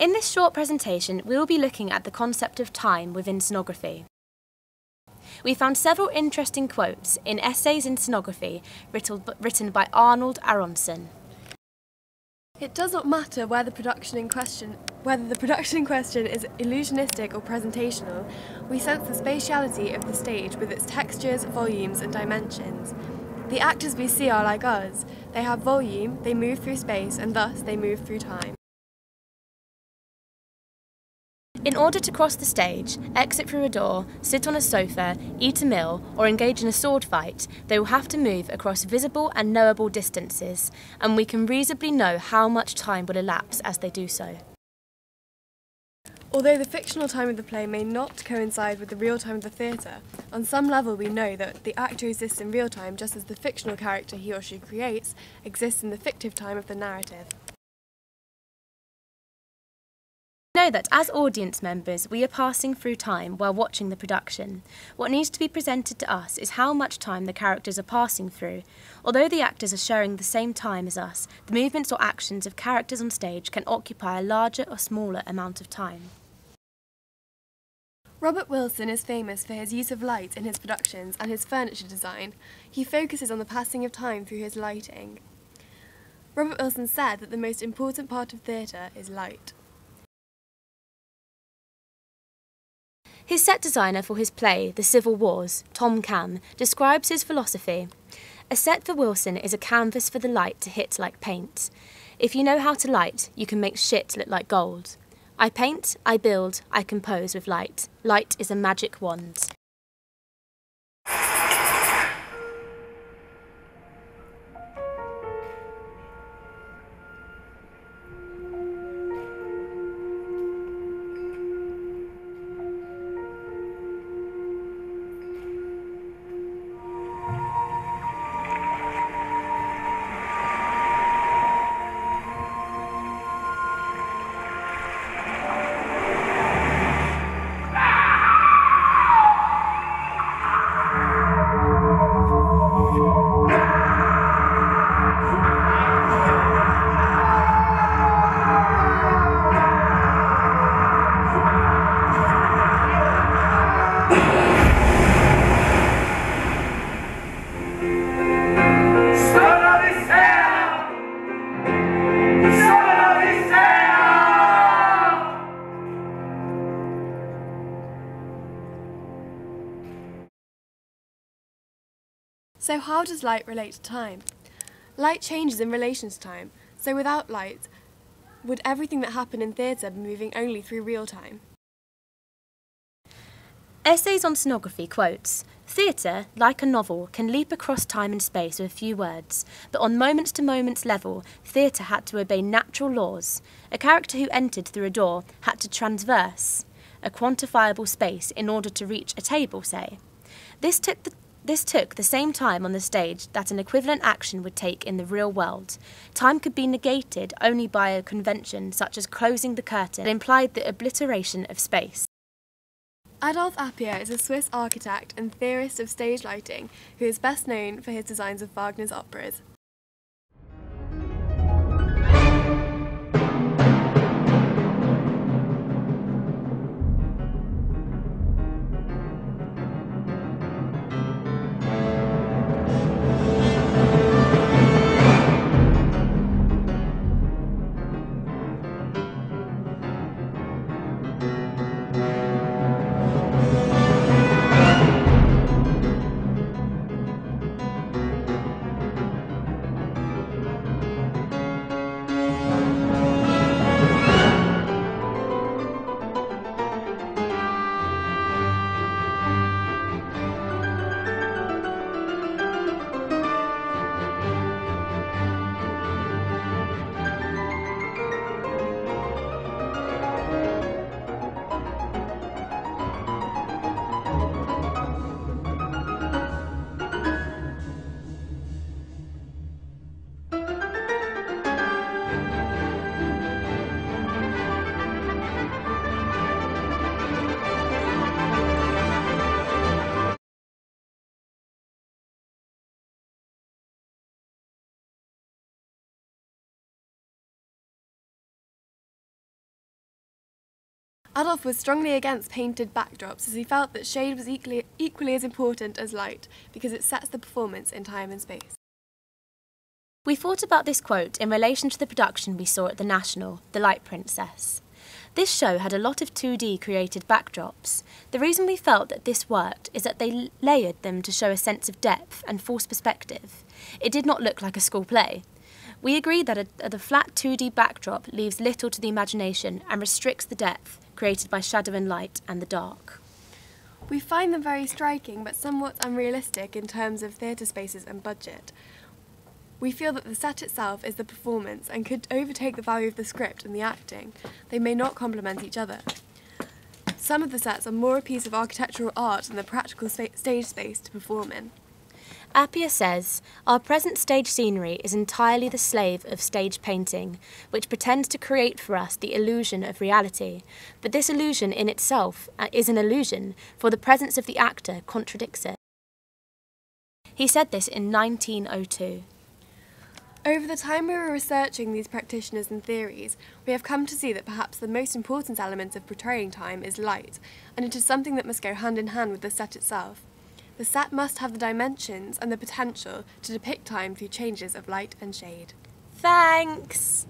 In this short presentation, we will be looking at the concept of time within scenography. We found several interesting quotes in essays in scenography written by Arnold Aronson. It does not matter whether the production in question whether the production in question is illusionistic or presentational, we sense the spatiality of the stage with its textures, volumes and dimensions. The actors we see are like us. They have volume, they move through space and thus they move through time. In order to cross the stage, exit through a door, sit on a sofa, eat a meal, or engage in a sword fight, they will have to move across visible and knowable distances, and we can reasonably know how much time will elapse as they do so. Although the fictional time of the play may not coincide with the real time of the theatre, on some level we know that the actor exists in real time just as the fictional character he or she creates exists in the fictive time of the narrative. Know that as audience members, we are passing through time while watching the production. What needs to be presented to us is how much time the characters are passing through. Although the actors are sharing the same time as us, the movements or actions of characters on stage can occupy a larger or smaller amount of time. Robert Wilson is famous for his use of light in his productions and his furniture design. He focuses on the passing of time through his lighting. Robert Wilson said that the most important part of theatre is light. His set designer for his play, The Civil Wars, Tom Kamm, describes his philosophy. A set for Wilson is a canvas for the light to hit like paint. If you know how to light, you can make shit look like gold. I paint, I build, I compose with light. Light is a magic wand. So how does light relate to time? Light changes in relation to time, so without light, would everything that happened in theatre be moving only through real time? Essays on Scenography quotes Theatre, like a novel, can leap across time and space with a few words, but on moments to moments level, theatre had to obey natural laws. A character who entered through a door had to transverse a quantifiable space in order to reach a table, say. This took the this took the same time on the stage that an equivalent action would take in the real world. Time could be negated only by a convention such as closing the curtain that implied the obliteration of space. Adolphe Appia is a Swiss architect and theorist of stage lighting who is best known for his designs of Wagner's operas. Adolphe was strongly against painted backdrops as he felt that shade was equally, equally as important as light because it sets the performance in time and space. We thought about this quote in relation to the production we saw at the National, The Light Princess. This show had a lot of 2D created backdrops. The reason we felt that this worked is that they layered them to show a sense of depth and force perspective. It did not look like a school play. We agree that a, the flat 2D backdrop leaves little to the imagination and restricts the depth created by shadow and light and the dark. We find them very striking but somewhat unrealistic in terms of theatre spaces and budget. We feel that the set itself is the performance and could overtake the value of the script and the acting. They may not complement each other. Some of the sets are more a piece of architectural art than the practical stage space to perform in. Appia says, Our present stage scenery is entirely the slave of stage painting, which pretends to create for us the illusion of reality. But this illusion in itself uh, is an illusion, for the presence of the actor contradicts it. He said this in 1902. Over the time we were researching these practitioners and theories, we have come to see that perhaps the most important element of portraying time is light, and it is something that must go hand in hand with the set itself. The set must have the dimensions and the potential to depict time through changes of light and shade. Thanks!